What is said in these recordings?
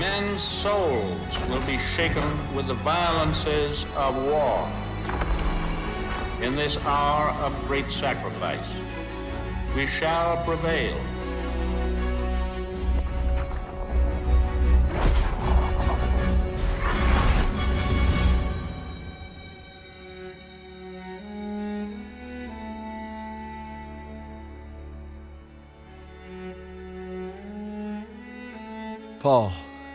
Men's souls will be shaken with the violences of war. In this hour of great sacrifice, we shall prevail. Paul,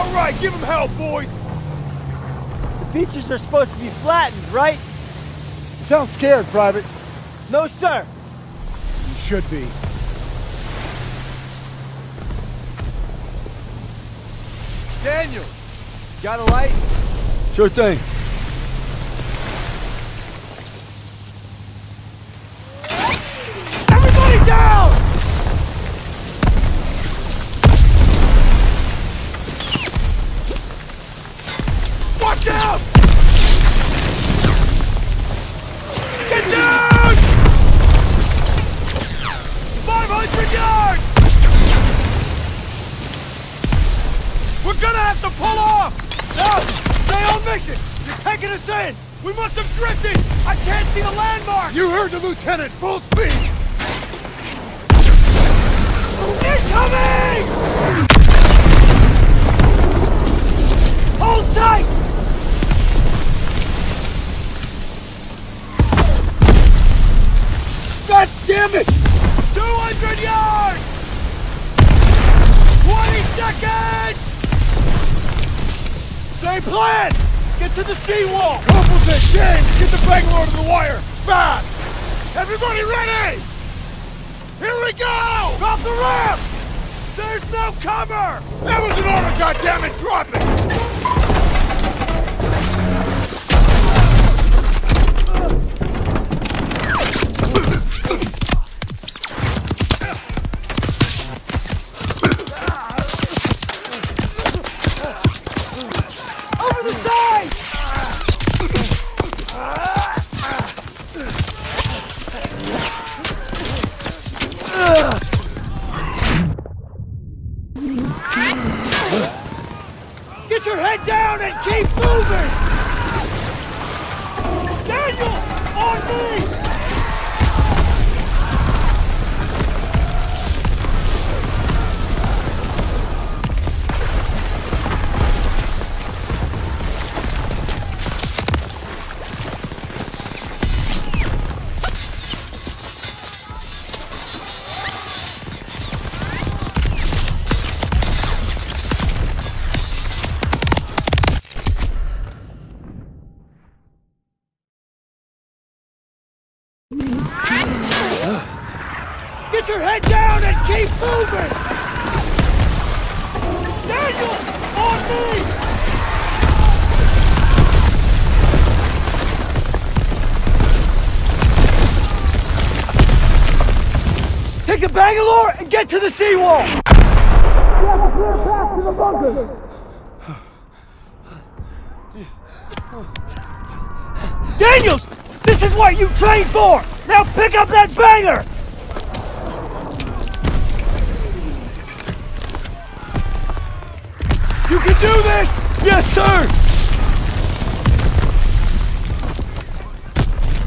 All right, give him hell, boys! The beaches are supposed to be flattened, right? You sound scared, Private. No, sir. You should be. Daniel, got a light? Sure thing. We must have drifted! I can't see the landmark! You heard the lieutenant, full speed! Incoming! Hold tight! God damn it! 200 yards! 20 seconds! Same plan! Get to the seawall! Composite, James! Get the Bangalore to the wire! Fast! Everybody ready! Here we go! Drop the ramp! There's no cover! That was an order, goddammit! Drop it! Put your head down and keep moving! Daniel! On me! Take the Bangalore and get to the seawall! We have a clear path to the bunker! Daniels! This is what you trained for! Now pick up that banger! You can do this! Yes, sir!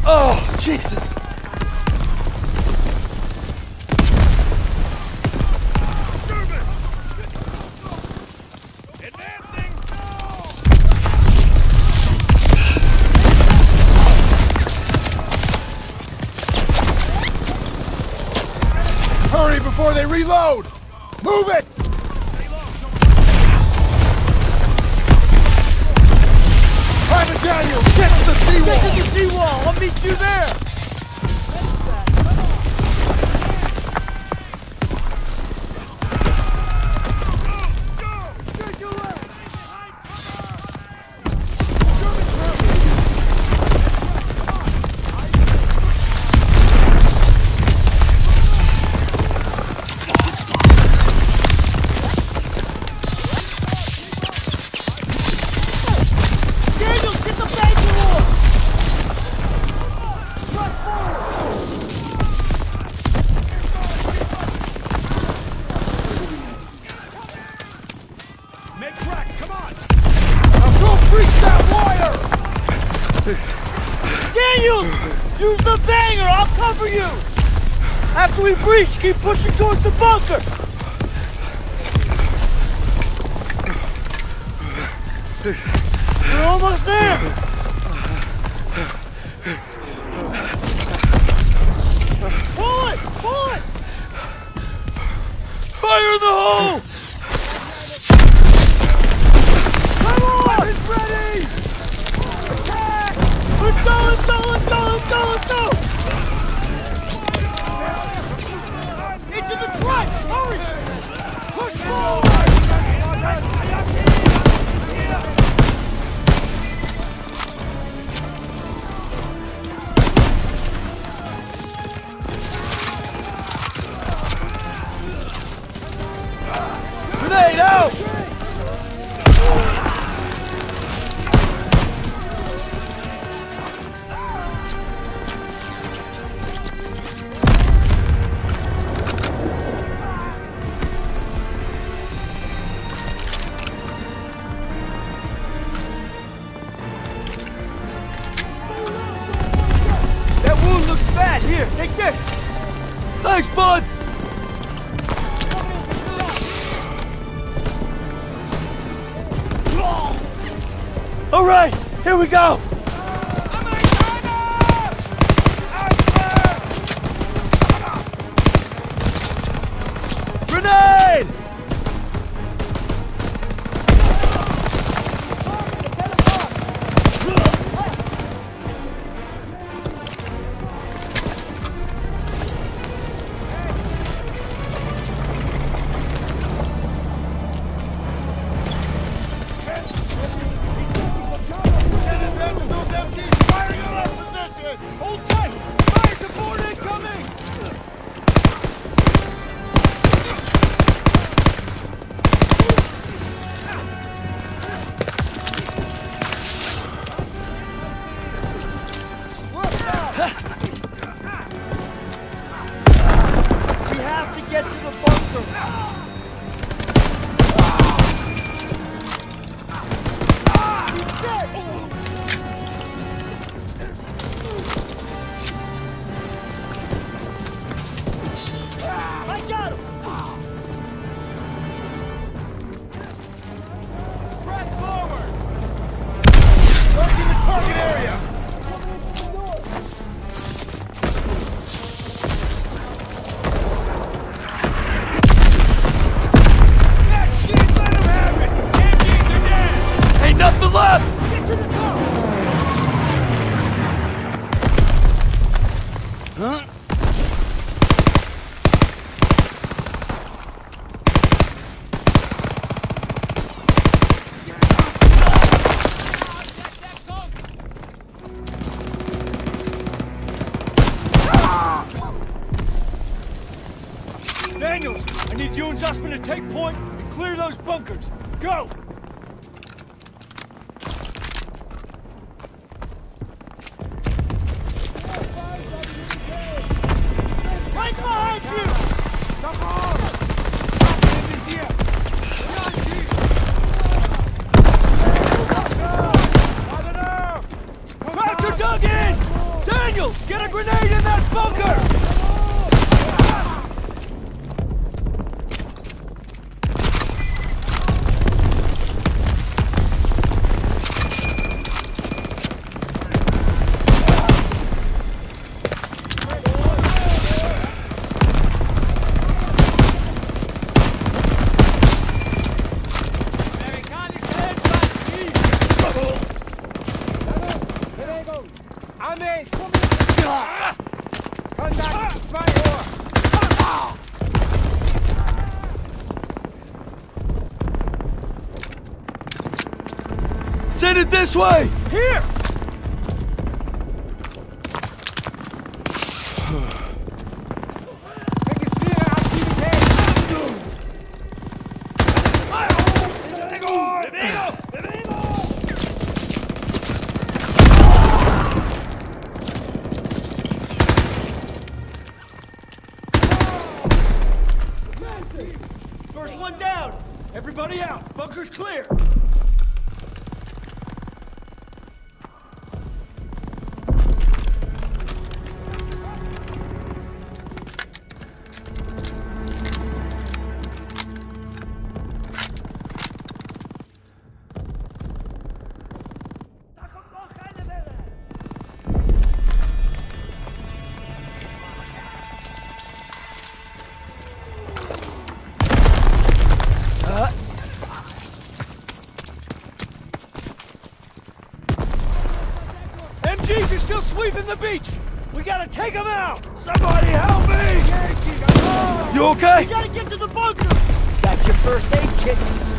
Oh, Jesus! Hurry before they reload! Move it! Private Daniel, get to the seawall! Get to the seawall! I'll meet you there! This way! Sweeping the beach! We gotta take them out! Somebody help me! You okay? We gotta get to the bunker! That's your first aid kit.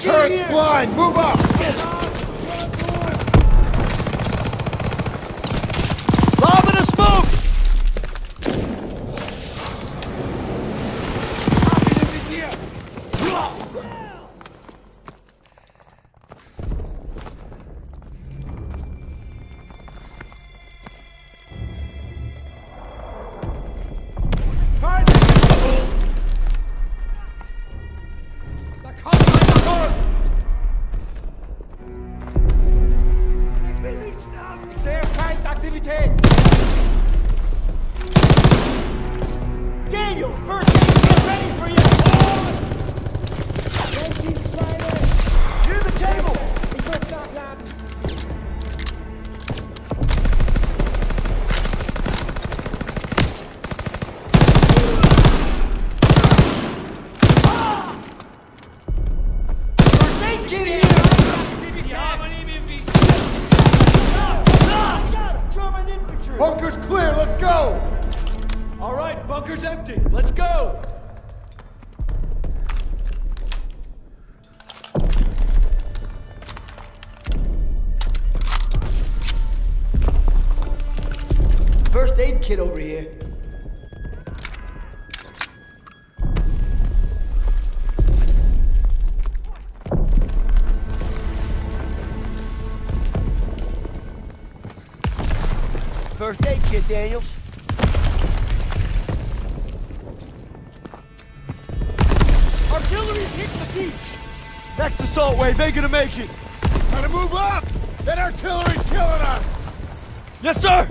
Turret's blind! Move up! Empty. Let's go. First aid kit over here. First aid kit, Daniels. Next assault wave ain't gonna make it! Gotta move up! That artillery's killing us! Yes, sir!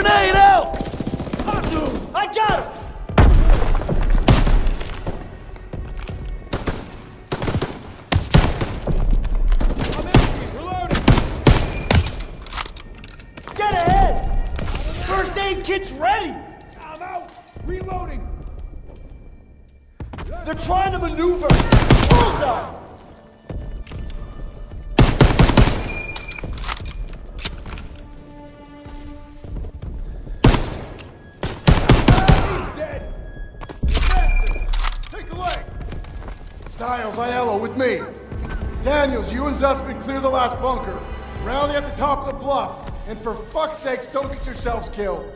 Grenade out! I got him! bluff, and for fuck's sakes, don't get yourselves killed.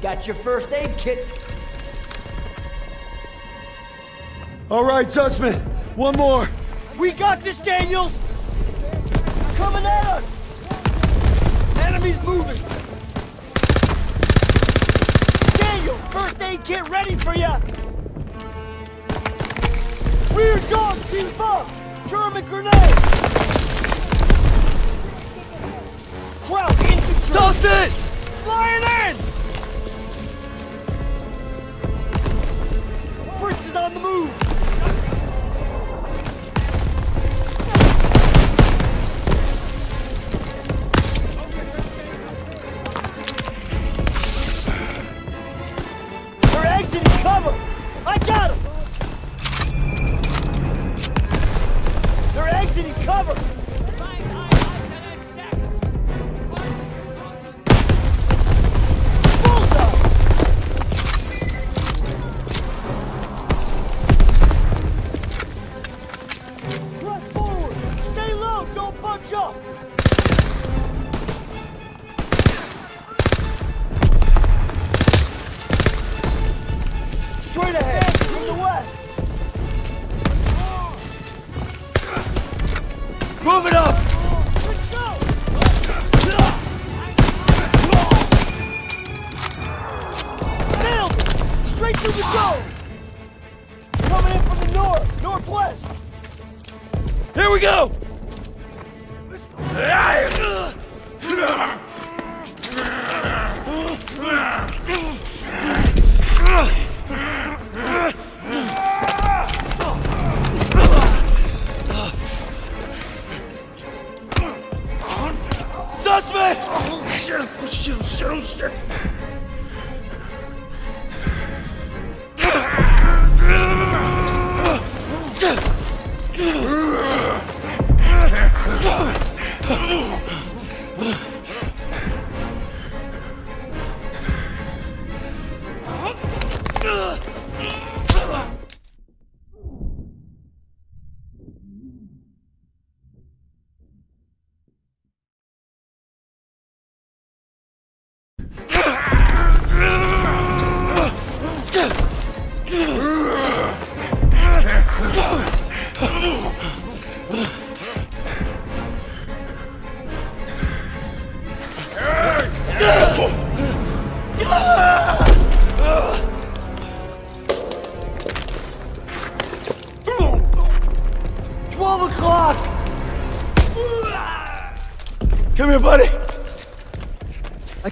Got your first aid kit. All right, Zussman. One more. We got this, Daniel. Coming at us! Enemies moving! Daniel, first aid kit ready for you! Rear dog team up! German grenade! Kraut infantry! Toss it! Flying in! Fritz is on the move! Straight through the dome! Coming in from the north, northwest! Here we go!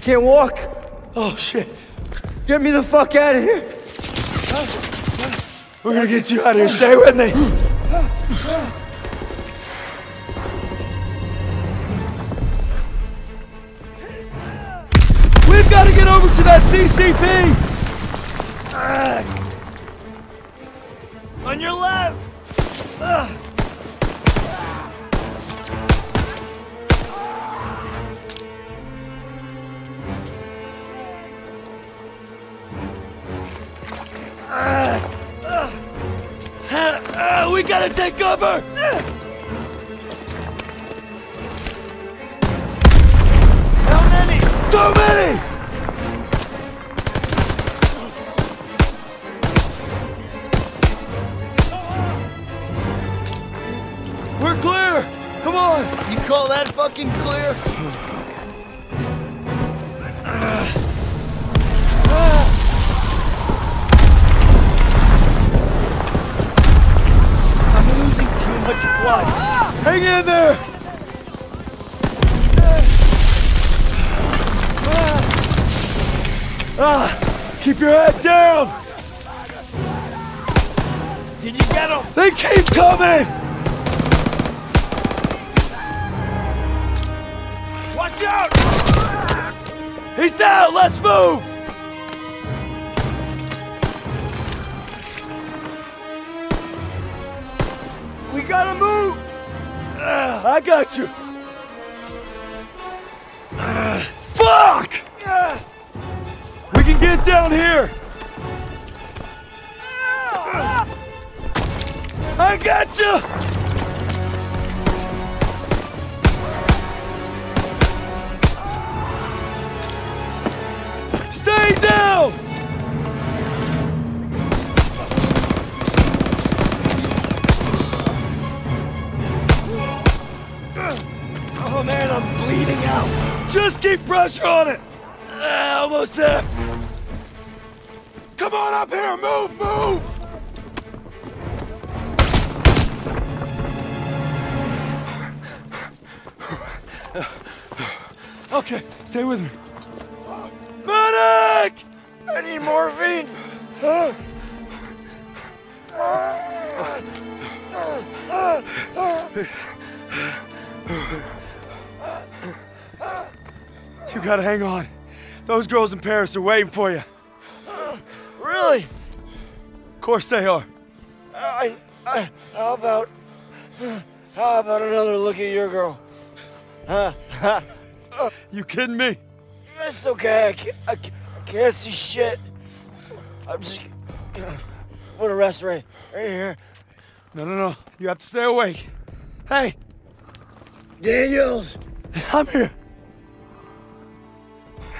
Can't walk. Oh, shit. Get me the fuck out of here. We're gonna get you out of here. Stay with me. We've got to get over to that CCP. Take cover! How many? Too many! We're clear! Come on! You call that fucking clear? Blood. Hang in there! Ah, keep your head down! Did you get him? They keep coming! Watch out! He's down! Let's move! I got you! Ah, fuck! We can get down here! I got you! Just keep pressure on it! Ah, almost there! Come on up here! Move, move! Okay, stay with me. Medic! I need morphine. You gotta hang on. Those girls in Paris are waiting for you. Really? Of course they are. I, I, how about, how about another look at your girl? Huh? You kidding me? It's okay. I can't, I can't, I can't see shit. I'm just put a rest right, right here. No, no, no. You have to stay awake. Hey, Daniels! I'm here.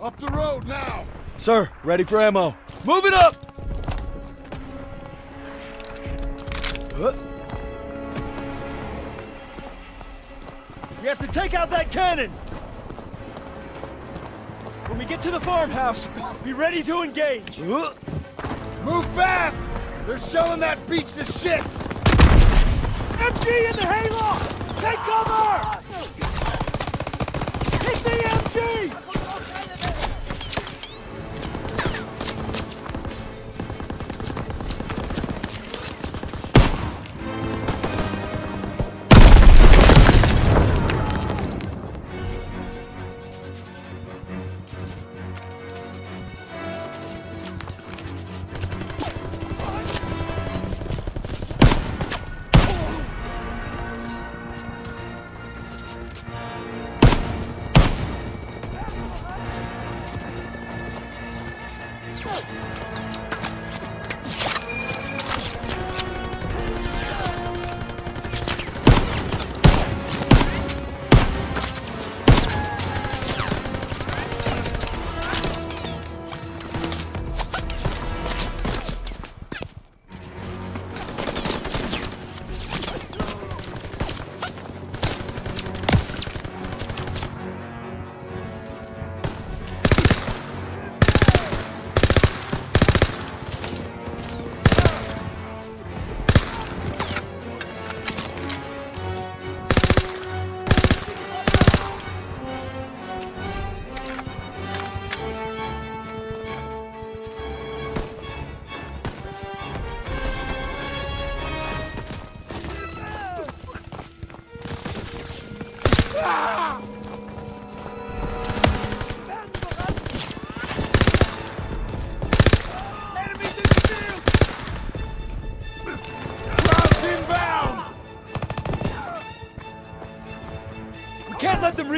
Up the road now. Sir, ready for ammo. Move it up! We have to take out that cannon! When we get to the farmhouse, be ready to engage. Move fast! They're shelling that beach to shit! MG in the hayloft! Take cover! Hit the MG!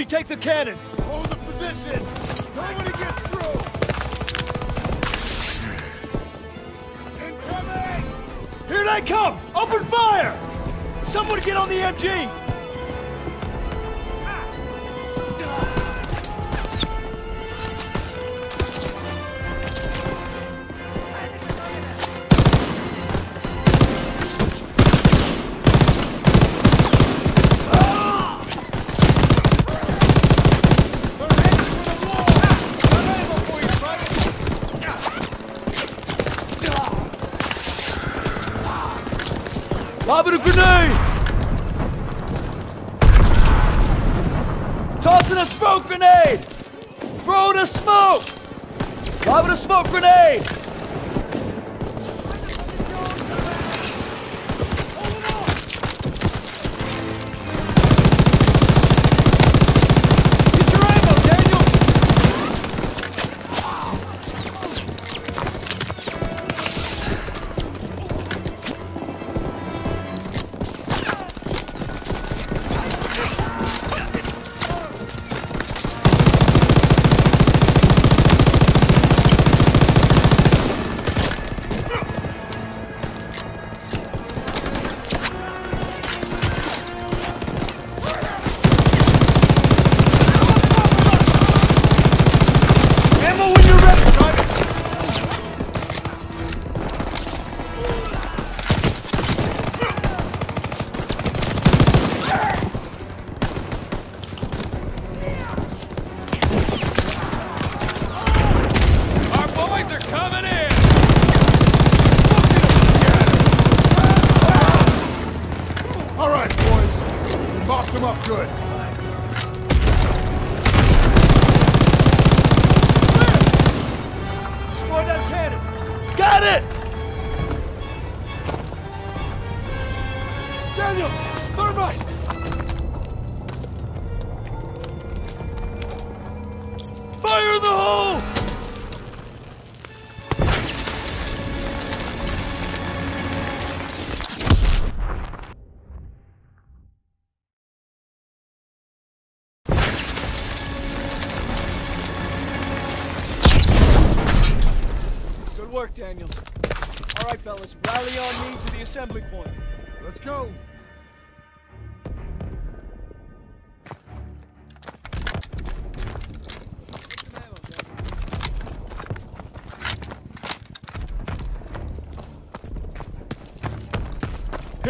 Can't let them retake the cannon! Hold the position! Nobody gets through! Incoming! Here they come! Open fire! Someone get on the MG! Smoke grenade! Got it! Daniel! Thermite!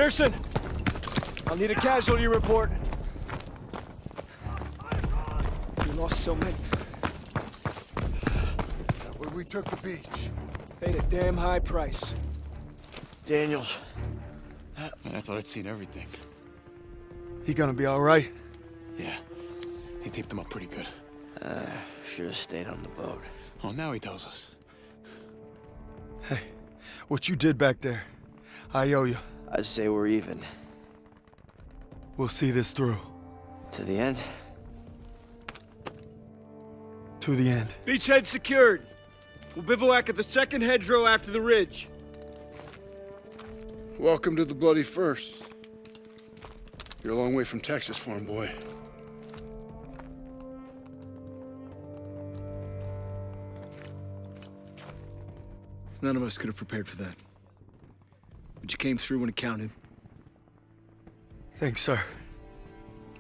Pierson, I'll need a casualty report. We lost so many. When we took the beach. Paid a damn high price. Daniels. Man, I thought I'd seen everything. He gonna be all right? Yeah. He taped him up pretty good. Uh, should have stayed on the boat. Oh, now he tells us. Hey, what you did back there, I owe you. I'd say we're even. We'll see this through. To the end? To the end. Beachhead secured. We'll bivouac at the second hedgerow after the ridge. Welcome to the Bloody First. You're a long way from Texas, farm boy. None of us could have prepared for that. But you came through when it counted. Thanks, sir.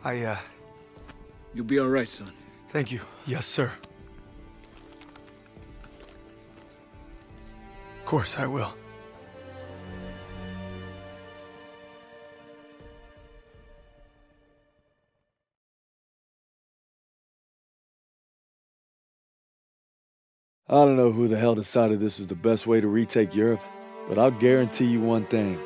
I, uh... You'll be all right, son. Thank you. Yes, sir. Of course I will. I don't know who the hell decided this was the best way to retake Europe, but I'll guarantee you one thing.